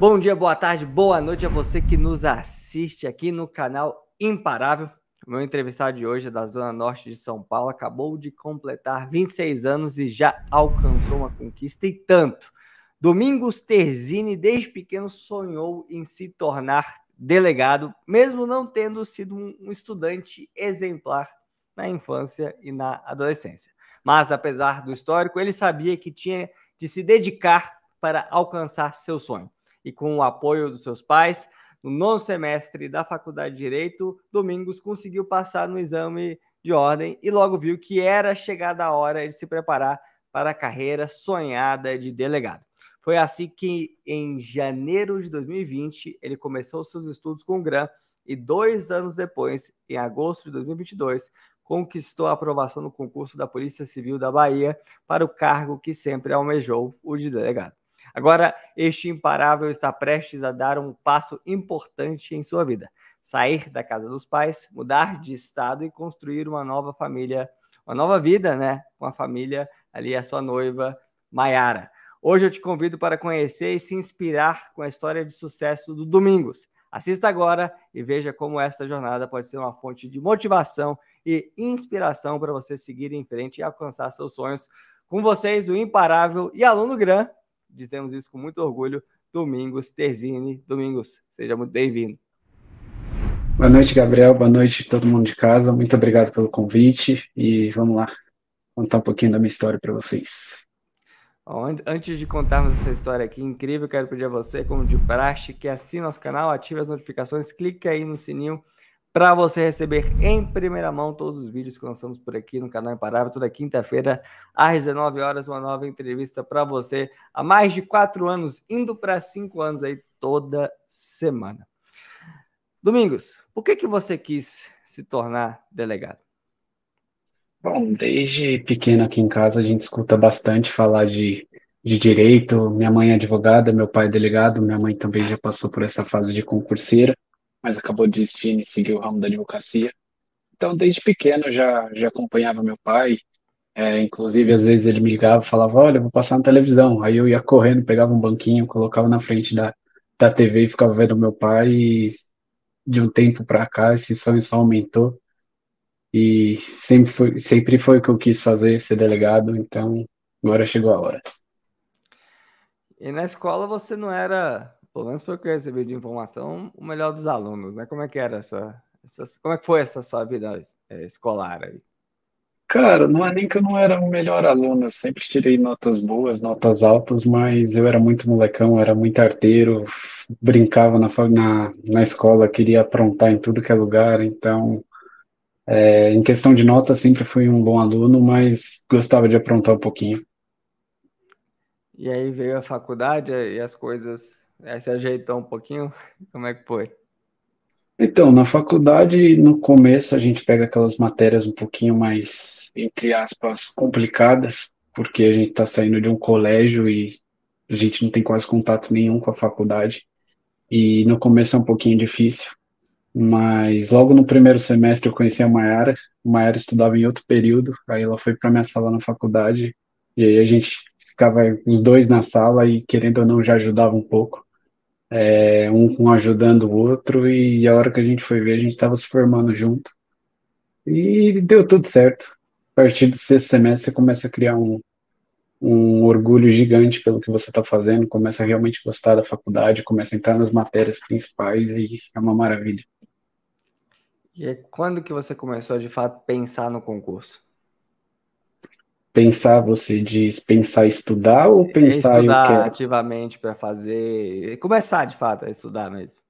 Bom dia, boa tarde, boa noite a você que nos assiste aqui no canal Imparável. O meu entrevistado de hoje é da Zona Norte de São Paulo, acabou de completar 26 anos e já alcançou uma conquista e tanto. Domingos Terzini, desde pequeno, sonhou em se tornar delegado, mesmo não tendo sido um estudante exemplar na infância e na adolescência. Mas, apesar do histórico, ele sabia que tinha de se dedicar para alcançar seu sonho e com o apoio dos seus pais, no nono semestre da Faculdade de Direito, Domingos conseguiu passar no exame de ordem e logo viu que era chegada a hora de se preparar para a carreira sonhada de delegado. Foi assim que, em janeiro de 2020, ele começou seus estudos com o GRAM e dois anos depois, em agosto de 2022, conquistou a aprovação no concurso da Polícia Civil da Bahia para o cargo que sempre almejou, o de delegado. Agora, este imparável está prestes a dar um passo importante em sua vida: sair da casa dos pais, mudar de estado e construir uma nova família, uma nova vida, né? Com a família ali, a sua noiva, Maiara. Hoje eu te convido para conhecer e se inspirar com a história de sucesso do Domingos. Assista agora e veja como esta jornada pode ser uma fonte de motivação e inspiração para você seguir em frente e alcançar seus sonhos. Com vocês, o imparável e aluno Gran, dizemos isso com muito orgulho, Domingos Terzini. Domingos, seja muito bem-vindo. Boa noite, Gabriel. Boa noite todo mundo de casa. Muito obrigado pelo convite e vamos lá contar um pouquinho da minha história para vocês. Antes de contarmos essa história aqui incrível, quero pedir a você, como de praxe, que assine nosso canal, ative as notificações, clique aí no sininho para você receber em primeira mão todos os vídeos que lançamos por aqui no canal Imparável, toda quinta-feira, às 19 horas, uma nova entrevista para você há mais de quatro anos, indo para cinco anos aí toda semana. Domingos, por que, que você quis se tornar delegado? Bom, desde pequeno aqui em casa a gente escuta bastante falar de, de direito. Minha mãe é advogada, meu pai é delegado, minha mãe também já passou por essa fase de concurseira mas acabou desistindo e seguiu o ramo da advocacia. Então, desde pequeno já já acompanhava meu pai. É, inclusive, às vezes ele me ligava e falava: Olha, vou passar na televisão. Aí eu ia correndo, pegava um banquinho, colocava na frente da, da TV e ficava vendo meu pai. E de um tempo para cá, esse sonho só aumentou. E sempre foi, sempre foi o que eu quis fazer, ser delegado. Então, agora chegou a hora. E na escola você não era pelo menos foi o que eu recebi de informação, o melhor dos alunos, né? Como é que era essa, essa como é que foi essa sua vida é, escolar aí? Cara, não é nem que eu não era o melhor aluno, eu sempre tirei notas boas, notas altas, mas eu era muito molecão, era muito arteiro, brincava na, na, na escola, queria aprontar em tudo que é lugar, então, é, em questão de nota, sempre fui um bom aluno, mas gostava de aprontar um pouquinho. E aí veio a faculdade e as coisas Aí você ajeitou um pouquinho? Como é que foi? Então, na faculdade, no começo, a gente pega aquelas matérias um pouquinho mais, entre aspas, complicadas, porque a gente está saindo de um colégio e a gente não tem quase contato nenhum com a faculdade. E no começo é um pouquinho difícil, mas logo no primeiro semestre eu conheci a Mayara. A Mayara estudava em outro período, aí ela foi para minha sala na faculdade, e aí a gente ficava os dois na sala e, querendo ou não, já ajudava um pouco é, um, um ajudando o outro, e a hora que a gente foi ver, a gente estava se formando junto. E deu tudo certo. A partir do sexto semestre, você começa a criar um, um orgulho gigante pelo que você está fazendo, começa a realmente gostar da faculdade, começa a entrar nas matérias principais e é uma maravilha. E quando que você começou de fato pensar no concurso? Pensar, você diz pensar estudar ou é pensar estudar eu ativamente para fazer, começar de fato a estudar mesmo.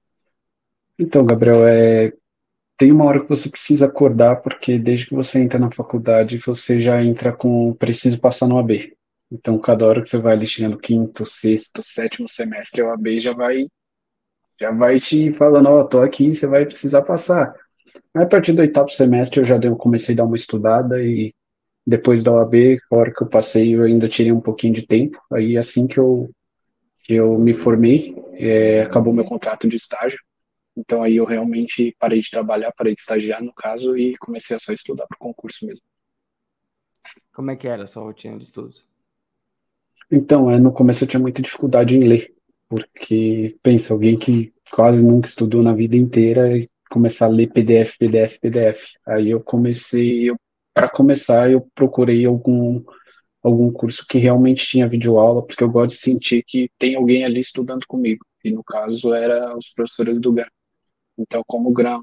Então, Gabriel, é tem uma hora que você precisa acordar porque desde que você entra na faculdade você já entra com preciso passar no AB. Então, cada hora que você vai ali chegando quinto, sexto, sétimo semestre, o AB já vai já vai te falando, ó, oh, tô aqui, você vai precisar passar. Aí, a partir do oitavo semestre eu já dei, comecei a dar uma estudada e depois da OAB, a hora que eu passei, eu ainda tirei um pouquinho de tempo. Aí, assim que eu, que eu me formei, é, acabou meu contrato de estágio. Então, aí eu realmente parei de trabalhar, parei de estagiar, no caso, e comecei a só estudar para o concurso mesmo. Como é que era a sua rotina de estudos? Então, é, no começo eu tinha muita dificuldade em ler. porque pensa, alguém que quase nunca estudou na vida inteira começar a ler PDF, PDF, PDF. Aí eu comecei, para começar, eu procurei algum algum curso que realmente tinha videoaula, porque eu gosto de sentir que tem alguém ali estudando comigo. E no caso era os professores do GRAM. Então, como GRAM,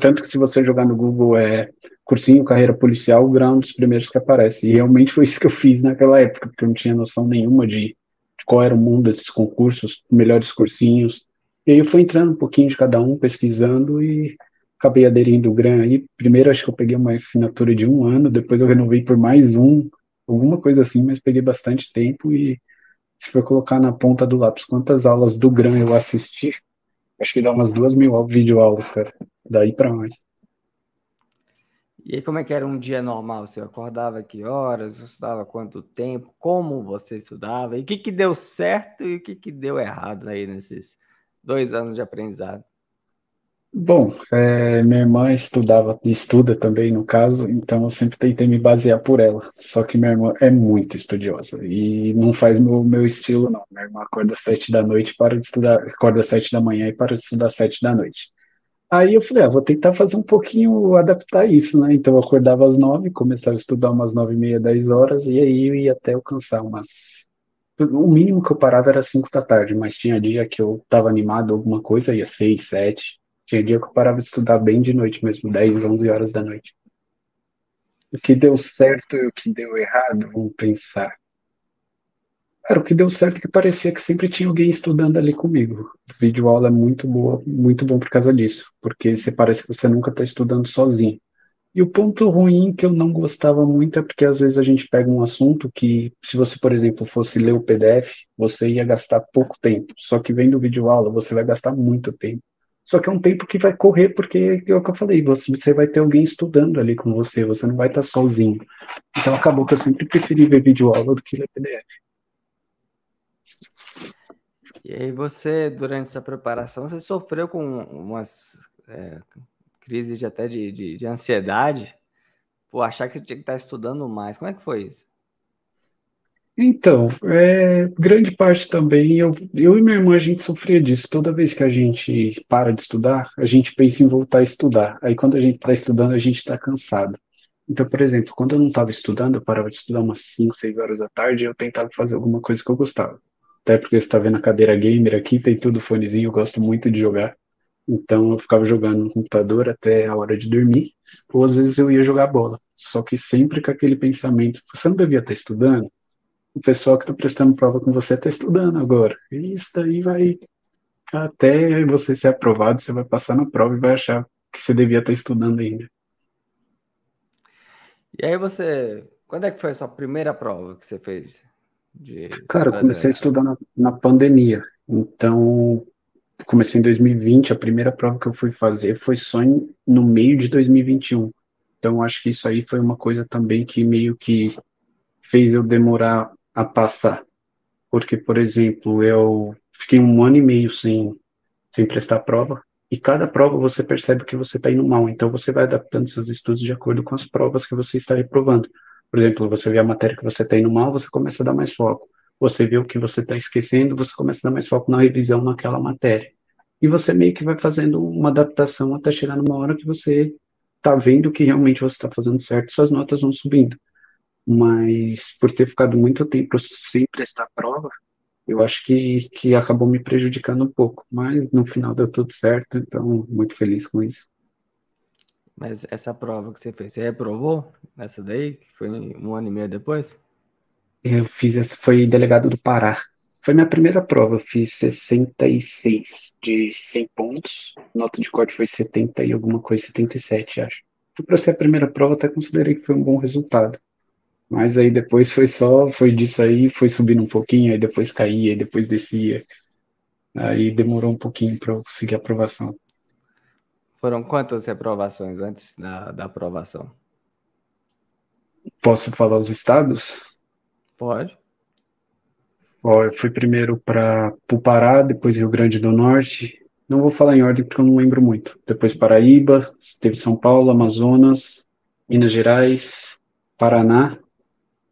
tanto que se você jogar no Google é cursinho carreira policial, o GRAM é um dos primeiros que aparece. E realmente foi isso que eu fiz naquela época, porque eu não tinha noção nenhuma de, de qual era o mundo desses concursos, melhores cursinhos. E aí eu fui entrando um pouquinho de cada um, pesquisando e acabei aderindo o GRAM aí. Primeiro acho que eu peguei uma assinatura de um ano, depois eu renovei por mais um, alguma coisa assim, mas peguei bastante tempo e se for colocar na ponta do lápis quantas aulas do GRAM eu assisti, acho que dá umas duas mil videoaulas, cara, daí para mais. E aí, como é que era um dia normal? Você acordava que horas? Estudava quanto tempo? Como você estudava? E o que, que deu certo e o que, que deu errado aí nesses dois anos de aprendizado? Bom, é, minha irmã estudava, estuda também no caso, então eu sempre tentei me basear por ela. Só que minha irmã é muito estudiosa e não faz meu, meu estilo, não. Minha irmã acorda às sete da noite, para estudar, acorda às sete da manhã e para de estudar às sete da noite. Aí eu falei, ah, vou tentar fazer um pouquinho, adaptar isso, né? Então eu acordava às nove, começava a estudar umas nove e meia, dez horas, e aí eu ia até alcançar umas. O mínimo que eu parava era cinco da tarde, mas tinha dia que eu estava animado, alguma coisa, ia seis, sete. Tinha dia que eu parava de estudar bem de noite mesmo, 10, 11 horas da noite. O que deu certo e o que deu errado, vamos pensar. Cara, o que deu certo é que parecia que sempre tinha alguém estudando ali comigo. Vídeo aula é muito boa, muito bom por causa disso, porque você parece que você nunca está estudando sozinho. E o ponto ruim que eu não gostava muito é porque às vezes a gente pega um assunto que, se você, por exemplo, fosse ler o PDF, você ia gastar pouco tempo. Só que vendo vídeo aula, você vai gastar muito tempo. Só que é um tempo que vai correr, porque é o que eu falei, você, você vai ter alguém estudando ali com você, você não vai estar sozinho. Então acabou que eu sempre preferi ver vídeo aula do que ler PDF. E aí você, durante essa preparação, você sofreu com umas é, crises de, até de, de, de ansiedade por achar que você tinha que estar estudando mais. Como é que foi isso? Então, é, grande parte também, eu, eu e minha irmã, a gente sofria disso. Toda vez que a gente para de estudar, a gente pensa em voltar a estudar. Aí quando a gente está estudando, a gente está cansado. Então, por exemplo, quando eu não estava estudando, eu parava de estudar umas 5, 6 horas da tarde e eu tentava fazer alguma coisa que eu gostava. Até porque você está vendo a cadeira gamer aqui, tem tudo fonezinho, eu gosto muito de jogar. Então eu ficava jogando no computador até a hora de dormir, ou às vezes eu ia jogar bola. Só que sempre com aquele pensamento, você não devia estar estudando? O pessoal que está prestando prova com você está estudando agora. E isso daí vai até você ser aprovado, você vai passar na prova e vai achar que você devia estar estudando ainda. E aí você, quando é que foi a sua primeira prova que você fez? De... Cara, eu comecei a estudar na, na pandemia. Então, comecei em 2020, a primeira prova que eu fui fazer foi só em, no meio de 2021. Então, acho que isso aí foi uma coisa também que meio que fez eu demorar a passar. Porque, por exemplo, eu fiquei um ano e meio sem, sem prestar prova, e cada prova você percebe que você está indo mal, então você vai adaptando seus estudos de acordo com as provas que você está reprovando. Por exemplo, você vê a matéria que você está indo mal, você começa a dar mais foco. Você vê o que você está esquecendo, você começa a dar mais foco na revisão naquela matéria. E você meio que vai fazendo uma adaptação até chegar numa hora que você está vendo que realmente você está fazendo certo, suas notas vão subindo mas por ter ficado muito tempo sem prestar prova, eu acho que, que acabou me prejudicando um pouco, mas no final deu tudo certo, então muito feliz com isso. Mas essa prova que você fez, você reprovou essa daí, que foi um ano e meio depois? Eu fiz essa, foi delegado do Pará. Foi minha primeira prova, eu fiz 66 de 100 pontos, nota de corte foi 70 e alguma coisa, 77, acho. Para ser a primeira prova, até considerei que foi um bom resultado. Mas aí depois foi só, foi disso aí, foi subindo um pouquinho, aí depois caía, aí depois descia. Aí demorou um pouquinho para eu conseguir a aprovação. Foram quantas reprovações antes da, da aprovação? Posso falar os estados? Pode. Ó, eu fui primeiro para o Pará, depois Rio Grande do Norte. Não vou falar em ordem porque eu não lembro muito. Depois Paraíba, teve São Paulo, Amazonas, Minas Gerais, Paraná,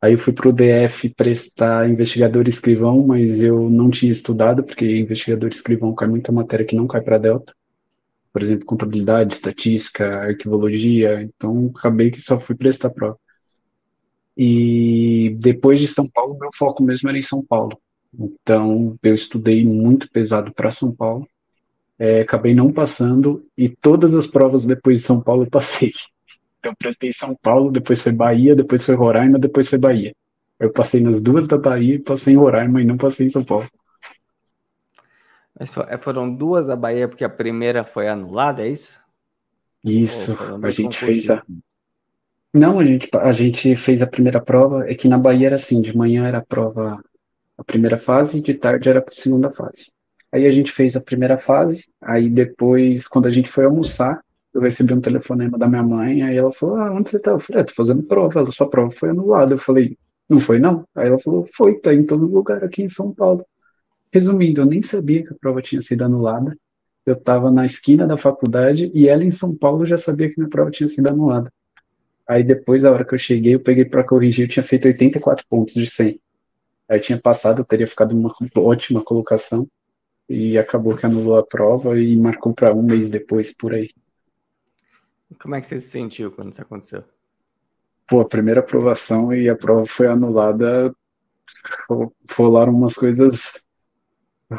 Aí eu fui para o DF prestar investigador escrivão, mas eu não tinha estudado, porque investigador escrivão cai muita matéria que não cai para Delta. Por exemplo, contabilidade, estatística, arquivologia. Então, acabei que só fui prestar prova. E depois de São Paulo, meu foco mesmo era em São Paulo. Então, eu estudei muito pesado para São Paulo. É, acabei não passando e todas as provas depois de São Paulo eu passei. Então, prestei São Paulo, depois foi Bahia, depois foi Roraima, depois foi Bahia. Eu passei nas duas da Bahia, passei em Roraima e não passei em São Paulo. Mas é, foram duas da Bahia porque a primeira foi anulada, é isso? Isso, a gente fez a. Não, a gente, a gente fez a primeira prova. É que na Bahia era assim: de manhã era a prova, a primeira fase, de tarde era a segunda fase. Aí a gente fez a primeira fase, aí depois, quando a gente foi almoçar, eu recebi um telefonema da minha mãe, aí ela falou, ah, onde você tá? Eu falei, ah, tô fazendo prova, ela, sua prova foi anulada. Eu falei, não foi não? Aí ela falou, foi, tá em todo lugar aqui em São Paulo. Resumindo, eu nem sabia que a prova tinha sido anulada, eu estava na esquina da faculdade e ela em São Paulo já sabia que minha prova tinha sido anulada. Aí depois, a hora que eu cheguei, eu peguei para corrigir, eu tinha feito 84 pontos de 100. Aí tinha passado, eu teria ficado uma ótima colocação e acabou que anulou a prova e marcou para um mês depois, por aí. Como é que você se sentiu quando isso aconteceu? Pô, a primeira aprovação e a prova foi anulada, rolaram umas coisas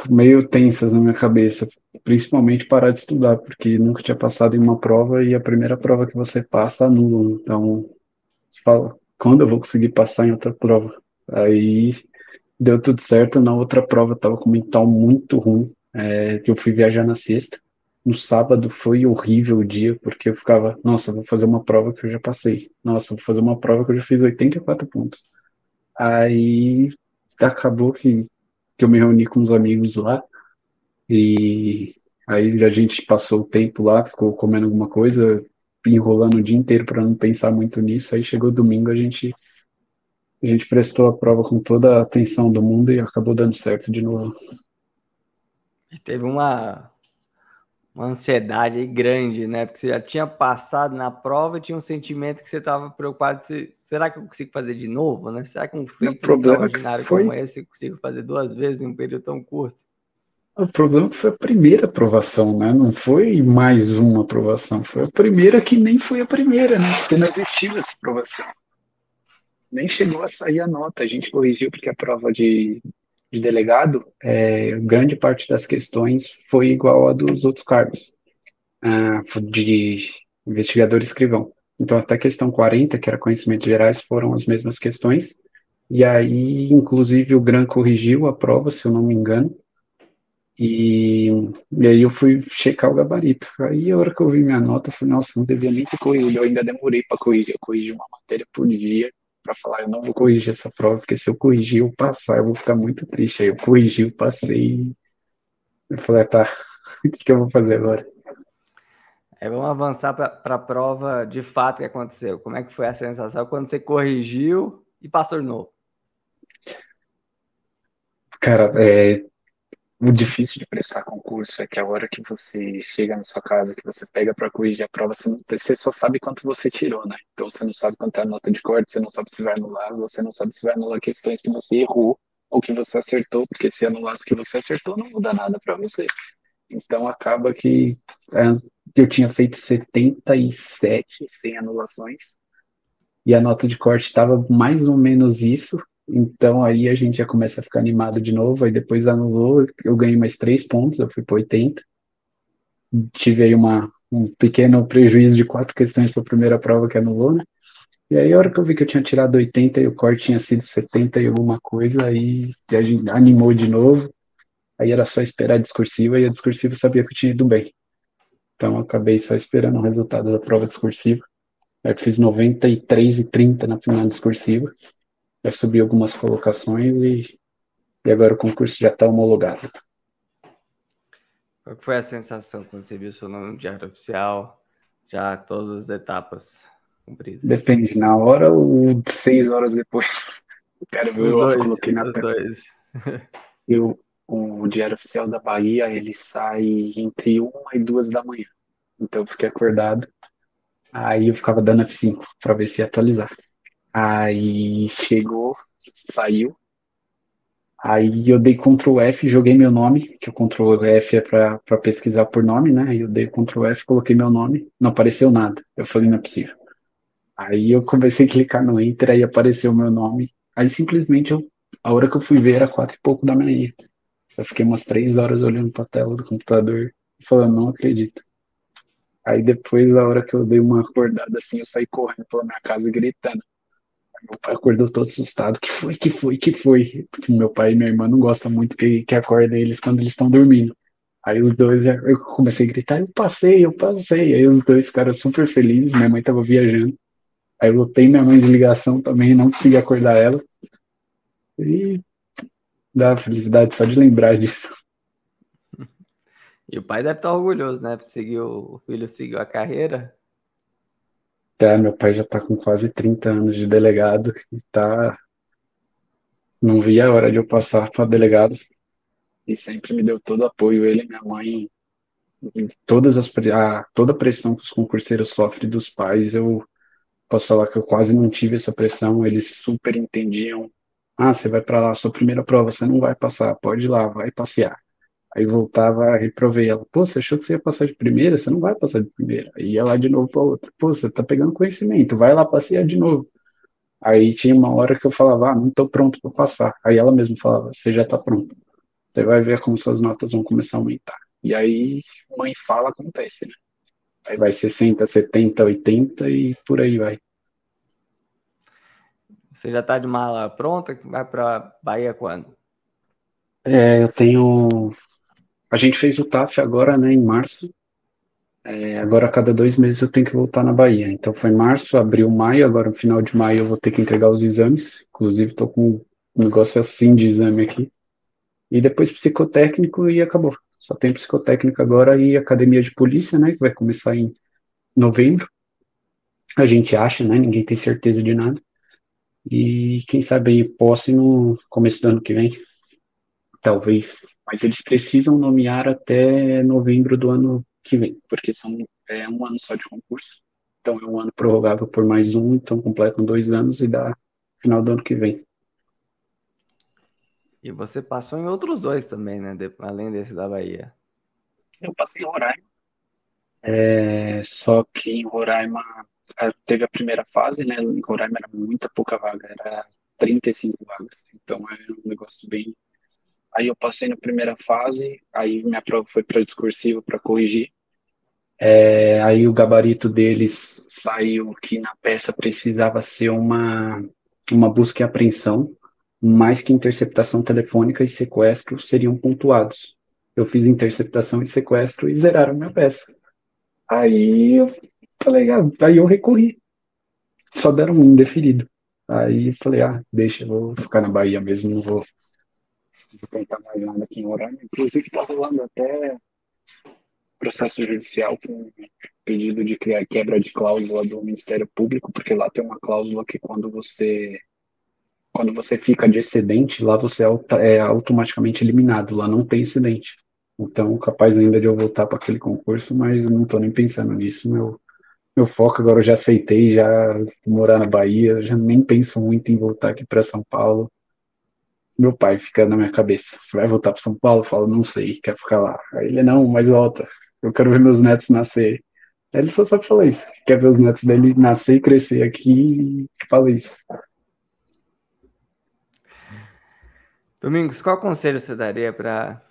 meio tensas na minha cabeça, principalmente parar de estudar, porque nunca tinha passado em uma prova e a primeira prova que você passa anula. Então, fala, quando eu vou conseguir passar em outra prova? Aí deu tudo certo, na outra prova eu tava com mental muito ruim, é, que eu fui viajar na sexta. No sábado foi horrível o dia, porque eu ficava, nossa, vou fazer uma prova que eu já passei. Nossa, vou fazer uma prova que eu já fiz 84 pontos. Aí acabou que, que eu me reuni com uns amigos lá, e aí a gente passou o tempo lá, ficou comendo alguma coisa, enrolando o dia inteiro para não pensar muito nisso. Aí chegou domingo, a gente a gente prestou a prova com toda a atenção do mundo e acabou dando certo de novo. Teve uma uma ansiedade aí grande, né? Porque você já tinha passado na prova e tinha um sentimento que você estava preocupado. Se, será que eu consigo fazer de novo, né? Será que um feito é extraordinário foi... como esse eu consigo fazer duas vezes em um período tão curto? O problema é que foi a primeira aprovação, né? Não foi mais uma aprovação. Foi a primeira que nem foi a primeira, né? Porque não existiu essa aprovação. Nem chegou a sair a nota. A gente corrigiu porque a prova de de delegado, é, grande parte das questões foi igual a dos outros cargos, uh, de investigador escrivão. Então, até a questão 40, que era conhecimentos gerais, foram as mesmas questões. E aí, inclusive, o GRAN corrigiu a prova, se eu não me engano. E, e aí eu fui checar o gabarito. Aí, a hora que eu vi minha nota, eu falei, nossa, não devia nem ter corrigido. Eu ainda demorei para corrigir. Eu corrigi uma matéria por dia para falar, eu não vou corrigir essa prova, porque se eu corrigir eu passar, eu vou ficar muito triste. Aí eu corrigi, eu passei. Eu falei, tá, o que, que eu vou fazer agora? É, vamos avançar para a prova de fato que aconteceu. Como é que foi a sensação quando você corrigiu e passou de novo? Cara, é, o difícil de prestar concurso é que a hora que você chega na sua casa, que você pega para corrigir a prova, você, não, você, só sabe quanto você tirou, né? Então você não sabe quanto é a nota de corte, você não sabe se vai anular, você não sabe se vai anular questões que você errou ou que você acertou, porque se anular as que você acertou, não muda nada para você. Então acaba que é, eu tinha feito 77 sem anulações e a nota de corte estava mais ou menos isso, então aí a gente já começa a ficar animado de novo, aí depois anulou, eu ganhei mais três pontos, eu fui para 80. Tive aí uma, um pequeno prejuízo de quatro questões para a primeira prova que anulou, né? E aí a hora que eu vi que eu tinha tirado 80 e o corte tinha sido 70 e alguma coisa, aí a gente animou de novo. Aí era só esperar a discursiva e a discursiva sabia que eu tinha ido bem. Então eu acabei só esperando o resultado da prova discursiva. Aí eu fiz 93 e 30 na final discursiva já subi algumas colocações e, e agora o concurso já está homologado. Qual foi a sensação quando você viu seu nome no diário oficial, já todas as etapas cumpridas? Depende, na hora ou seis horas depois. Quero ver, os eu coloquei na dois. Eu, o diário oficial da Bahia, ele sai entre uma e duas da manhã. Então eu fiquei acordado. Aí eu ficava dando F5 para ver se ia atualizar. Aí chegou, saiu. Aí eu dei Ctrl F, joguei meu nome, que o Ctrl F é para pesquisar por nome, né? Aí eu dei Ctrl F, coloquei meu nome, não apareceu nada. Eu falei, não é possível. Aí eu comecei a clicar no Enter, aí apareceu meu nome. Aí simplesmente eu, a hora que eu fui ver era quatro e pouco da manhã. Eu fiquei umas três horas olhando para a tela do computador, falando, não acredito. Aí depois, a hora que eu dei uma acordada assim, eu saí correndo pela minha casa gritando. Meu pai acordou todo assustado. Que foi, que foi, que foi? Porque meu pai e minha irmã não gostam muito que, que eles quando eles estão dormindo. Aí os dois, eu comecei a gritar, eu passei, eu passei. Aí os dois ficaram super felizes, minha mãe tava viajando. Aí eu lutei minha mãe de ligação também, não consegui acordar ela. E dá felicidade só de lembrar disso. E o pai deve estar orgulhoso, né? Seguir o filho seguiu a carreira. É, meu pai já está com quase 30 anos de delegado e tá. Não via a hora de eu passar para delegado. E sempre me deu todo o apoio, ele e minha mãe. Todas as, a, toda a pressão que os concurseiros sofrem dos pais, eu posso falar que eu quase não tive essa pressão. Eles super entendiam. Ah, você vai para lá, sua primeira prova, você não vai passar, pode ir lá, vai passear. Aí voltava, reprovei ela. Pô, você achou que você ia passar de primeira? Você não vai passar de primeira. Aí ia lá de novo para outra. Pô, você tá pegando conhecimento, vai lá passear de novo. Aí tinha uma hora que eu falava, ah, não tô pronto para passar. Aí ela mesma falava, você já tá pronto. Você vai ver como suas notas vão começar a aumentar. E aí, mãe fala, acontece, né? Aí vai 60, 70, 80 e por aí vai. Você já tá de mala pronta? Vai para Bahia quando? É, eu tenho a gente fez o TAF agora, né, em março. É, agora, a cada dois meses, eu tenho que voltar na Bahia. Então, foi março, abril, maio. Agora, no final de maio, eu vou ter que entregar os exames. Inclusive, estou com um negócio assim de exame aqui. E depois psicotécnico e acabou. Só tem psicotécnico agora e academia de polícia, né, que vai começar em novembro. A gente acha, né, ninguém tem certeza de nada. E quem sabe aí posse no começo do ano que vem. Talvez mas eles precisam nomear até novembro do ano que vem, porque são é um ano só de concurso. Então é um ano prorrogável por mais um, então completam dois anos e dá final do ano que vem. E você passou em outros dois também, né? De, além desse da Bahia. Eu passei em Roraima. É, só que em Roraima teve a primeira fase, né? Em Roraima era muita pouca vaga, era 35 vagas. Então é um negócio bem Aí eu passei na primeira fase, aí minha prova foi para discursivo para corrigir. É, aí o gabarito deles saiu que na peça precisava ser uma, uma busca e apreensão, mais que interceptação telefônica e sequestro seriam pontuados. Eu fiz interceptação e sequestro e zeraram minha peça. Aí eu falei, ah, aí eu recorri. Só deram um indeferido. Aí falei, ah, deixa, eu vou ficar na Bahia mesmo, não vou Tentar mais nada aqui em Roraima. Inclusive, está rolando até processo judicial com pedido de criar quebra de cláusula do Ministério Público, porque lá tem uma cláusula que quando você quando você fica de excedente, lá você é automaticamente eliminado, lá não tem excedente. Então, capaz ainda de eu voltar para aquele concurso, mas não estou nem pensando nisso. Meu, meu foco agora eu já aceitei, já morar na Bahia, já nem penso muito em voltar aqui para São Paulo meu pai fica na minha cabeça. Vai voltar para São Paulo? Eu falo, não sei, quer ficar lá. Aí ele, não, mas volta. Eu quero ver meus netos nascer. Ele só sabe falar isso. Quer ver os netos dele nascer e crescer aqui e fala isso. Domingos, qual conselho você daria para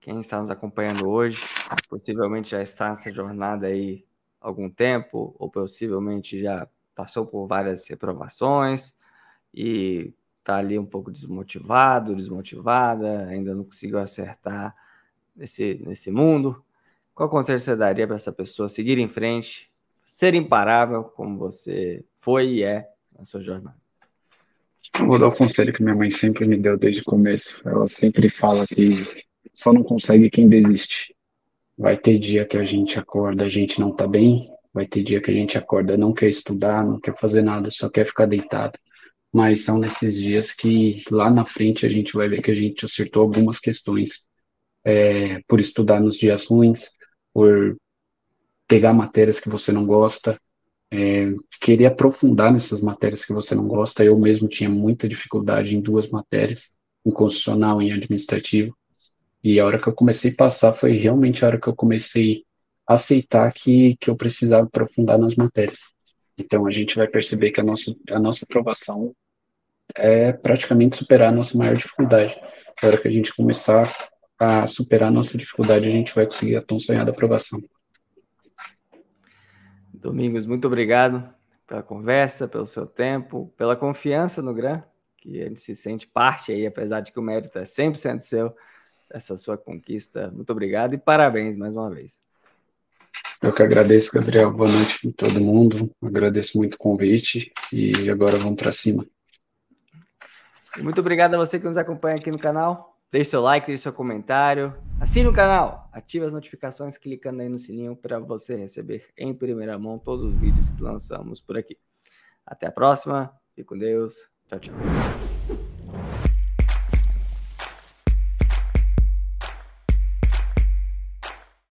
quem está nos acompanhando hoje, possivelmente já está nessa jornada aí há algum tempo, ou possivelmente já passou por várias reprovações e está ali um pouco desmotivado, desmotivada, ainda não conseguiu acertar nesse, nesse mundo, qual conselho você daria para essa pessoa seguir em frente, ser imparável como você foi e é na sua jornada? Vou dar o conselho que minha mãe sempre me deu desde o começo. Ela sempre fala que só não consegue quem desiste. Vai ter dia que a gente acorda, a gente não tá bem. Vai ter dia que a gente acorda, não quer estudar, não quer fazer nada, só quer ficar deitado mas são nesses dias que lá na frente a gente vai ver que a gente acertou algumas questões é, por estudar nos dias ruins, por pegar matérias que você não gosta, é, querer aprofundar nessas matérias que você não gosta. Eu mesmo tinha muita dificuldade em duas matérias, em constitucional e em administrativo. E a hora que eu comecei a passar foi realmente a hora que eu comecei a aceitar que, que eu precisava aprofundar nas matérias. Então a gente vai perceber que a nossa, a nossa aprovação é praticamente superar a nossa maior dificuldade. A hora que a gente começar a superar a nossa dificuldade, a gente vai conseguir a tão sonhada aprovação. Domingos, muito obrigado pela conversa, pelo seu tempo, pela confiança no GRAM, que ele se sente parte aí, apesar de que o mérito é 100% seu, essa sua conquista. Muito obrigado e parabéns mais uma vez. Eu que agradeço, Gabriel. Boa noite a todo mundo. Agradeço muito o convite e agora vamos para cima. Muito obrigado a você que nos acompanha aqui no canal. Deixe seu like, deixe seu comentário, assine o canal, ative as notificações clicando aí no sininho para você receber em primeira mão todos os vídeos que lançamos por aqui. Até a próxima, fique com Deus, tchau, tchau.